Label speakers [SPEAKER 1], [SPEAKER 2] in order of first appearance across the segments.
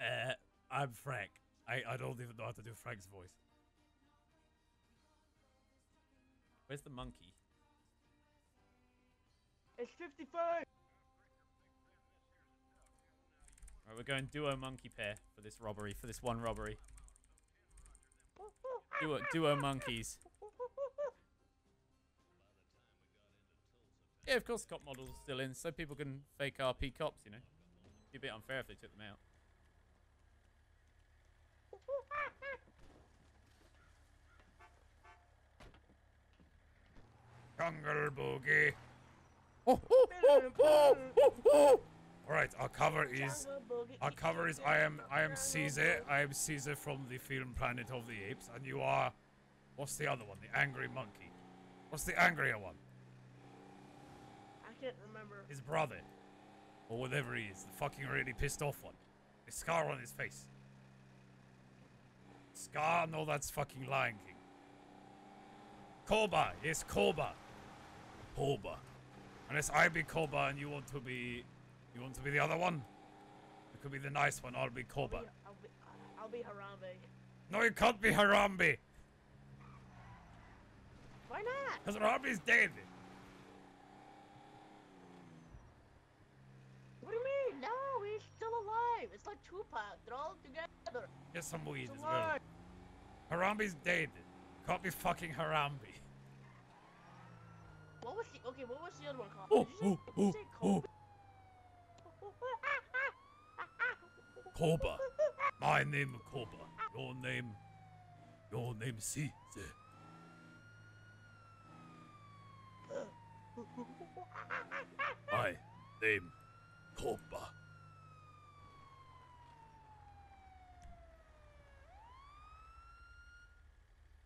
[SPEAKER 1] Uh, I'm Frank. I, I don't even know how to do Frank's voice. Where's the monkey?
[SPEAKER 2] It's 55.
[SPEAKER 1] Right, we're going duo monkey pair for this robbery, for this one robbery. Duo, duo monkeys. Yeah, of course, cop models still in, so people can fake RP cops. You know, It'd be a bit unfair if they took them out. Jungle boogie. Oh, oh, oh, oh, oh, oh. All right, our cover is our cover is I am I am Caesar. I am Caesar from the film Planet of the Apes, and you are what's the other one? The angry monkey. What's the angrier one?
[SPEAKER 2] I can't remember.
[SPEAKER 1] His brother. Or whatever he is, the fucking really pissed off one. The scar on his face. Scar? No, that's fucking Lion King. Koba, yes, Koba. Koba. Unless I be Koba and you want to be you want to be the other one? It could be the nice one, I'll be
[SPEAKER 2] I'll be, I'll be, I'll be Harambe.
[SPEAKER 1] No, you can't be Harambe!
[SPEAKER 2] Why not?
[SPEAKER 1] Because Harambe's dead!
[SPEAKER 2] What do you mean? No, he's still alive. It's like Tupac. They're all together.
[SPEAKER 1] Get some weed as well. Harambe's dead. Can't be fucking Harambe.
[SPEAKER 2] What was the okay? What was the other one called?
[SPEAKER 1] Oh,
[SPEAKER 2] Did you say,
[SPEAKER 1] oh, oh, oh.
[SPEAKER 2] Kobe?
[SPEAKER 1] Koba. My name Koba. Your name. Your name Caesar. My name Koba.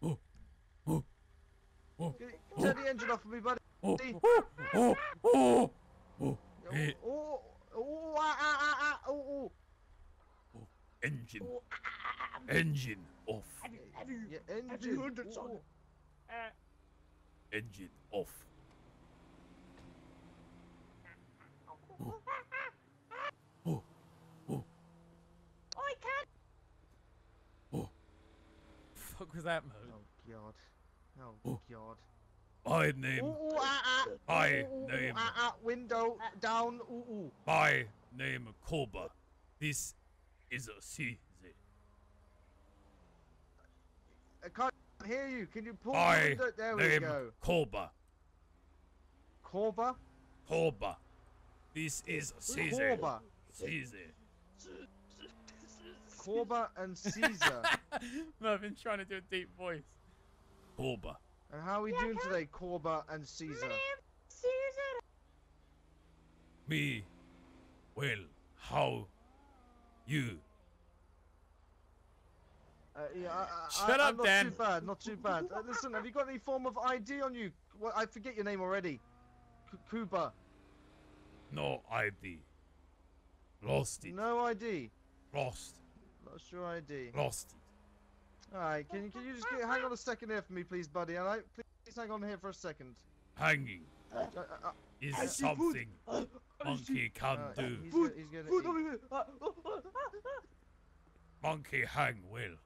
[SPEAKER 1] Oh, oh, oh,
[SPEAKER 3] Get- Turn the engine off for me, buddy.
[SPEAKER 1] oh,
[SPEAKER 3] See?
[SPEAKER 1] oh, oh, oh, oh,
[SPEAKER 3] Oh,
[SPEAKER 1] eh,
[SPEAKER 3] oh, oh, ah, ah, ah, ah, oh,
[SPEAKER 1] oh, engine,
[SPEAKER 2] Oh, ah, ah, ah,
[SPEAKER 1] engine off,
[SPEAKER 2] have you, have you,
[SPEAKER 3] oh. Yeah,
[SPEAKER 2] have
[SPEAKER 3] engine.
[SPEAKER 2] you heard that
[SPEAKER 3] Oh,
[SPEAKER 2] song? Uh,
[SPEAKER 1] engine off. Oh, oh, oh,
[SPEAKER 2] oh, I can't.
[SPEAKER 1] oh. Fuck was that mode?
[SPEAKER 3] Oh, God. Oh,
[SPEAKER 1] Oh.
[SPEAKER 3] God.
[SPEAKER 1] My name,
[SPEAKER 3] Ooh, ooh, ah, ah.
[SPEAKER 1] My
[SPEAKER 3] Ooh, ooh, ooh,
[SPEAKER 1] name.
[SPEAKER 3] Ah, ah, window down. Ooh, ooh.
[SPEAKER 1] my name Koba. This is a Caesar.
[SPEAKER 3] I can't hear you. Can you pull the window? There we
[SPEAKER 1] name
[SPEAKER 3] go.
[SPEAKER 1] Koba.
[SPEAKER 3] Corba?
[SPEAKER 1] Koba. This is Caesar.
[SPEAKER 3] Corba.
[SPEAKER 1] Caesar.
[SPEAKER 3] Corba and Caesar.
[SPEAKER 1] no, I've been trying to do a deep voice. Koba.
[SPEAKER 3] and how are we doing today, Corba and Caesar?
[SPEAKER 2] Caesar.
[SPEAKER 1] Me. Well, how you?
[SPEAKER 3] Uh, yeah, I, I,
[SPEAKER 1] Shut
[SPEAKER 3] I,
[SPEAKER 1] up,
[SPEAKER 3] I'm not too bad, not too bad. Uh, listen, have you got any form of ID on you? Well, I forget your name already. K- Kuba.
[SPEAKER 1] No ID. Lost it.
[SPEAKER 3] No ID.
[SPEAKER 1] Lost.
[SPEAKER 3] Lost your ID.
[SPEAKER 1] Lost it.
[SPEAKER 3] Alright, can you, can you just get, hang on a second here for me, please, buddy? Alright? Please hang on here for a second.
[SPEAKER 1] Hanging
[SPEAKER 3] Uh, uh, uh,
[SPEAKER 1] is
[SPEAKER 2] I
[SPEAKER 1] something
[SPEAKER 2] Uh, I see
[SPEAKER 1] monkey can
[SPEAKER 3] uh,
[SPEAKER 1] do.
[SPEAKER 3] he's
[SPEAKER 2] food.
[SPEAKER 3] gonna, he's gonna
[SPEAKER 2] Food
[SPEAKER 3] eat.
[SPEAKER 2] over here.
[SPEAKER 1] Monkey hang will.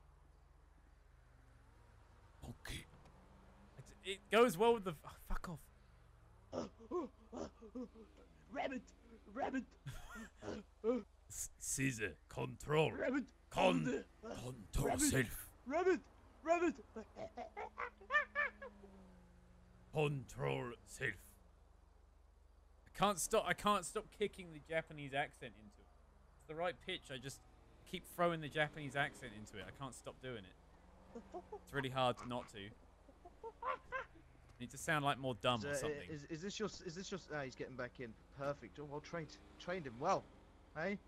[SPEAKER 1] Monkey. It, it goes well with the. oh, fuck off.
[SPEAKER 2] Rabbit. Rabbit.
[SPEAKER 1] S- Caesar, control.
[SPEAKER 2] Rabbit.
[SPEAKER 1] Con-
[SPEAKER 2] over there. Uh,
[SPEAKER 1] Control
[SPEAKER 2] Rabbit.
[SPEAKER 1] self.
[SPEAKER 2] Rabbit. Rabbit.
[SPEAKER 1] Control self. I can't stop. I can't stop kicking the Japanese accent into it. It's the right pitch. I just keep throwing the Japanese accent into it. I can't stop doing it. It's really hard not to. I need to sound like more dumb
[SPEAKER 3] Is,
[SPEAKER 1] or something.
[SPEAKER 3] is, is this your? Is this your? Ah, he's getting back in. Perfect. Oh, well trained. Trained him well. Hey?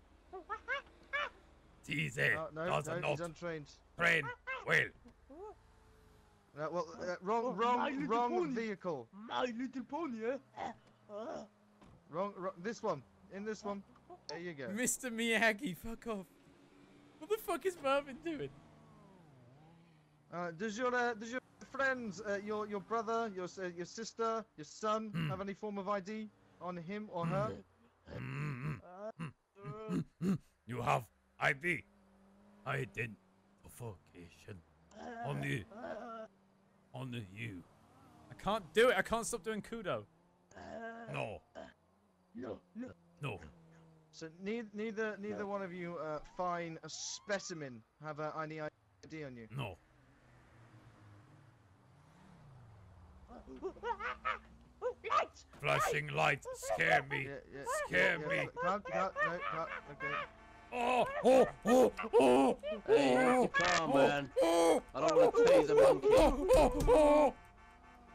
[SPEAKER 1] Caesar
[SPEAKER 3] Oh, no,
[SPEAKER 1] does
[SPEAKER 3] no,
[SPEAKER 1] not
[SPEAKER 3] he's untrained.
[SPEAKER 1] train well.
[SPEAKER 3] Uh, well, uh, wrong,
[SPEAKER 2] Oh,
[SPEAKER 3] wrong,
[SPEAKER 2] Little
[SPEAKER 3] wrong
[SPEAKER 2] Pony.
[SPEAKER 3] vehicle.
[SPEAKER 2] My little pony, eh?
[SPEAKER 3] Wrong, wrong. This one. In this one. There you go.
[SPEAKER 1] Mr. Miyagi, fuck off. What the fuck is Mervin doing?
[SPEAKER 3] Uh, does your uh, does your friends, uh, your your brother, your uh, your sister, your son
[SPEAKER 1] Hmm.
[SPEAKER 3] have any form of ID on him or her?
[SPEAKER 1] Mm,
[SPEAKER 2] uh,
[SPEAKER 1] You have ID. Identification. On the on the you. I can't do it. I can't stop doing kudo. No.
[SPEAKER 2] No, no.
[SPEAKER 1] No.
[SPEAKER 3] So neither neither neither one of you uh, fine a specimen have uh, any ID on you.
[SPEAKER 1] No.
[SPEAKER 2] Lights!
[SPEAKER 1] Flashing light scare me.
[SPEAKER 3] Yeah, yeah,
[SPEAKER 1] Scare
[SPEAKER 3] yeah,
[SPEAKER 1] me.
[SPEAKER 3] yeah. Can't, can't, no, can't, okay.
[SPEAKER 1] Oh, oh, oh, oh,
[SPEAKER 4] Hey,
[SPEAKER 1] oh,
[SPEAKER 4] calm,
[SPEAKER 1] oh,
[SPEAKER 4] man.
[SPEAKER 1] oh,
[SPEAKER 4] I don't want to tease a monkey.
[SPEAKER 1] oh, oh, oh.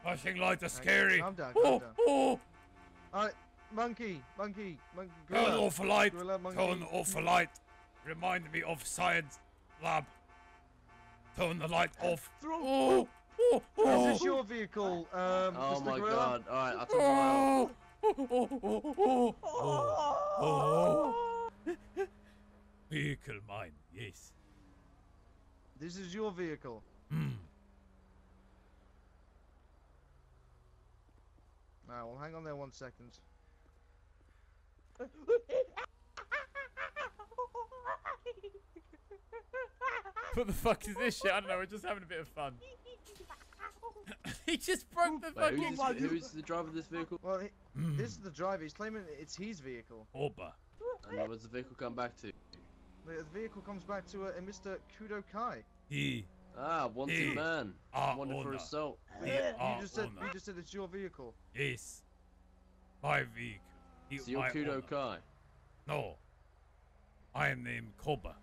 [SPEAKER 1] Flashing light are scary.
[SPEAKER 3] calm down, calm
[SPEAKER 1] Oh,
[SPEAKER 3] down.
[SPEAKER 1] oh.
[SPEAKER 3] Alright, monkey, monkey, monkey,
[SPEAKER 1] Turn off a light.
[SPEAKER 3] Gorilla, monkey.
[SPEAKER 1] Turn off a light. Remind me of science lab. Turn the light off. Oh, oh, oh.
[SPEAKER 3] Is this your vehicle, um,
[SPEAKER 4] Oh
[SPEAKER 3] Mr.
[SPEAKER 4] my
[SPEAKER 3] Gorilla?
[SPEAKER 4] god. Alright, I'll turn the light off.
[SPEAKER 1] Oh, oh, oh, oh, oh, oh. Vehicle mine, yes.
[SPEAKER 3] This is your vehicle.
[SPEAKER 1] Hmm.
[SPEAKER 3] Now, well, hang on there one second.
[SPEAKER 1] What the fuck is this shit? I don't know. We're just having a bit of fun. he just broke the
[SPEAKER 4] Wait,
[SPEAKER 1] fucking.
[SPEAKER 4] who's, this, who's the driver of this vehicle?
[SPEAKER 3] Well, he,
[SPEAKER 1] Hmm.
[SPEAKER 3] this is the driver. He's claiming it's his vehicle.
[SPEAKER 1] Oba.
[SPEAKER 4] And where does the vehicle come back to?
[SPEAKER 3] The, the vehicle comes back to uh, a Mr. Kudo Kai.
[SPEAKER 1] He.
[SPEAKER 4] Ah, wanted
[SPEAKER 1] Hey,
[SPEAKER 4] man.
[SPEAKER 1] our
[SPEAKER 4] Wanted for assault.
[SPEAKER 1] He
[SPEAKER 3] You just said
[SPEAKER 1] owner.
[SPEAKER 3] you just said it's your vehicle.
[SPEAKER 1] Yes. My vehicle. He
[SPEAKER 4] So you're Kudo
[SPEAKER 1] owner.
[SPEAKER 4] Kai.
[SPEAKER 1] No. I am named Koba.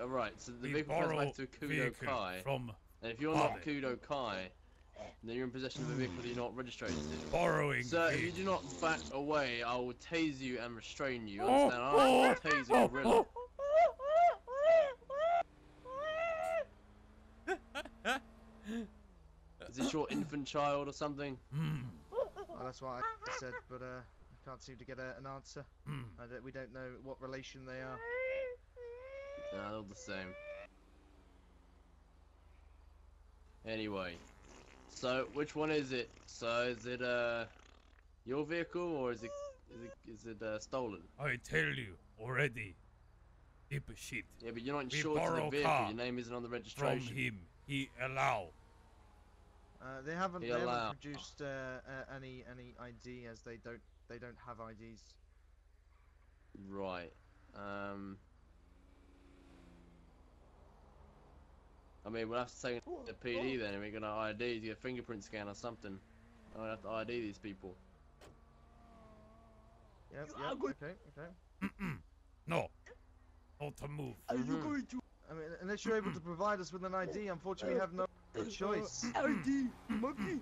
[SPEAKER 4] Alright, so the
[SPEAKER 1] we
[SPEAKER 4] vehicle comes
[SPEAKER 1] borrow
[SPEAKER 4] back to Kudo Kai.
[SPEAKER 1] from
[SPEAKER 4] And if you're not Kudo Kai, then you're in possession of a vehicle that you're not registered to.
[SPEAKER 1] borrowing.
[SPEAKER 4] Sir, if you do not back away, I will tase you and restrain you.
[SPEAKER 1] Oh,
[SPEAKER 4] Understand? I will tase
[SPEAKER 1] oh,
[SPEAKER 4] you, gorilla. Is this your infant child or something?
[SPEAKER 1] Hmm.
[SPEAKER 3] Well, that's what I said, but uh, I can't seem to get a, an answer. I don't- we don't know what relation they are.
[SPEAKER 4] Nah, they're all the same. Anyway, so which one is it? So is it uh your vehicle or is it is it is it uh, stolen?
[SPEAKER 1] I tell you already. Deep shit
[SPEAKER 4] Yeah, but you're not
[SPEAKER 1] We
[SPEAKER 4] insured to the vehicle. Your name isn't on the registration.
[SPEAKER 1] from him. He allow.
[SPEAKER 3] Uh, they haven't,
[SPEAKER 4] Be
[SPEAKER 3] they haven't produced uh, uh, any any ID as they don't they don't have IDs.
[SPEAKER 4] Right. Um. I mean, we'll have to take it to PD then, and we're gonna ID, get a fingerprint scan or something. I'm gonna have to ID these people.
[SPEAKER 3] Yep,
[SPEAKER 2] You are
[SPEAKER 3] yep,
[SPEAKER 2] good.
[SPEAKER 3] okay, okay.
[SPEAKER 1] No. Not to move.
[SPEAKER 2] Are you
[SPEAKER 4] Mhm.
[SPEAKER 2] going to
[SPEAKER 3] I mean, unless you're able to provide us with an ID, unfortunately, we have no choice.
[SPEAKER 2] ID monkey?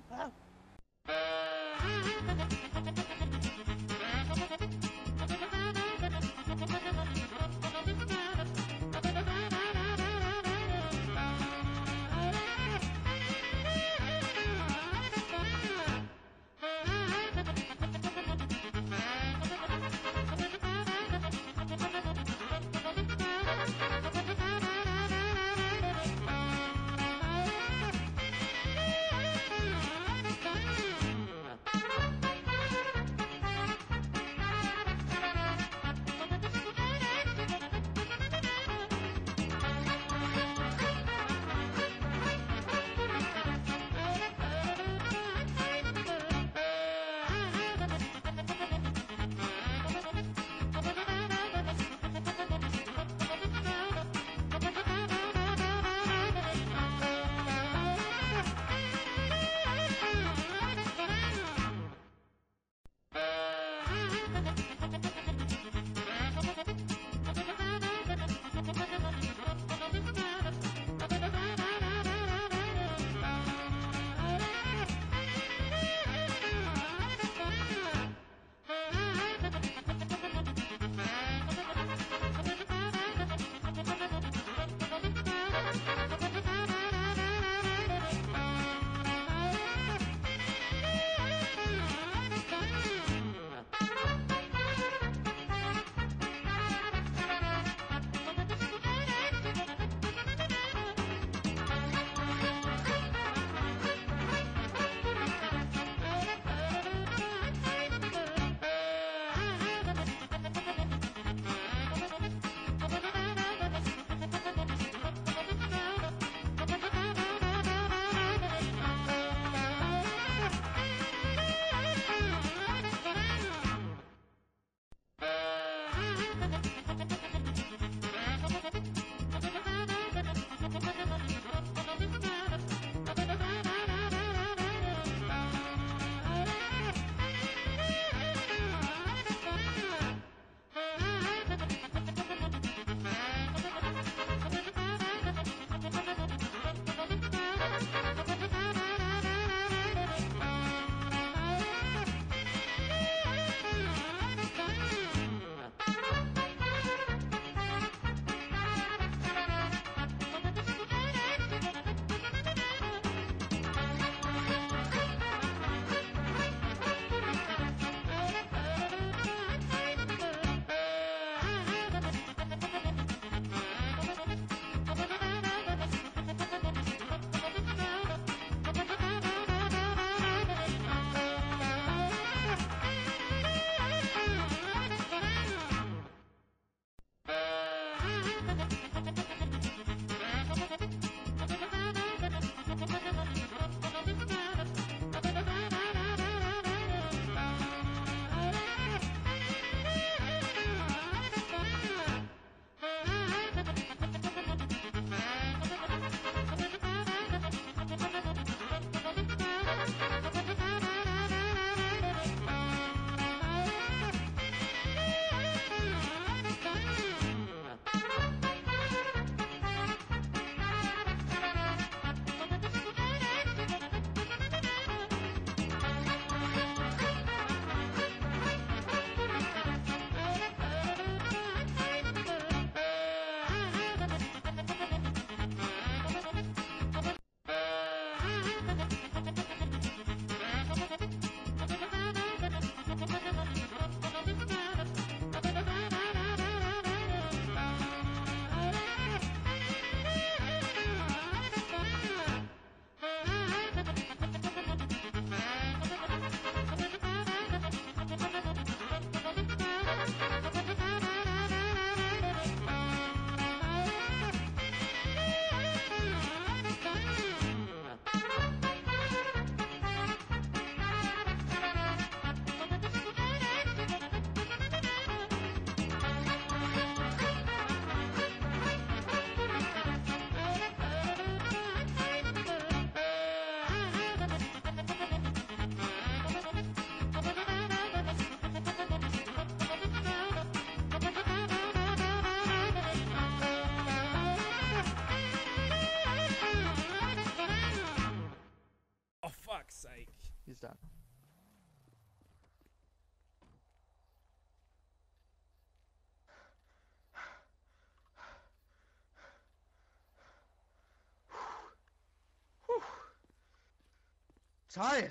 [SPEAKER 3] Tired.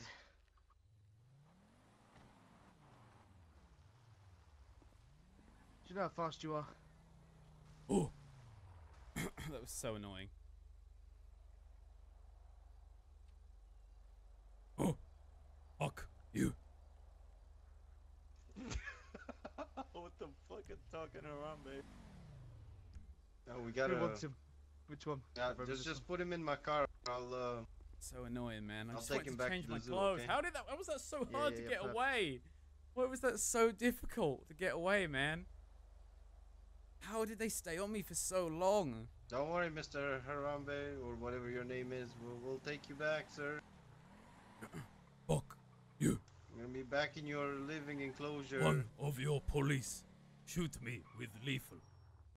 [SPEAKER 3] Do you know how fast you are?
[SPEAKER 5] Oh, that was so annoying. Oh, fuck you!
[SPEAKER 6] what the fuck is talking around, babe?
[SPEAKER 7] No, we gotta.
[SPEAKER 3] wants him? Which one?
[SPEAKER 7] Yeah,
[SPEAKER 3] Remember
[SPEAKER 7] just
[SPEAKER 3] this
[SPEAKER 7] just put him in my car. I'll uh.
[SPEAKER 5] So annoying, man. I
[SPEAKER 7] I'll
[SPEAKER 5] just
[SPEAKER 7] take him
[SPEAKER 5] to
[SPEAKER 7] back
[SPEAKER 5] change
[SPEAKER 7] to
[SPEAKER 5] my
[SPEAKER 7] zoo,
[SPEAKER 5] clothes.
[SPEAKER 7] okay?
[SPEAKER 5] How did that? How was that so
[SPEAKER 3] Yeah,
[SPEAKER 5] hard
[SPEAKER 3] yeah,
[SPEAKER 5] to
[SPEAKER 3] yeah,
[SPEAKER 5] get
[SPEAKER 3] fair.
[SPEAKER 5] away? Why was that so difficult to get away, man? How did they stay on me for so long?
[SPEAKER 7] Don't worry, Mr. Harambe, or whatever your name is. We'll, we'll take you back, sir.
[SPEAKER 5] Fuck you!
[SPEAKER 7] You're gonna be back in your living enclosure.
[SPEAKER 5] One of your police shoot me with lethal.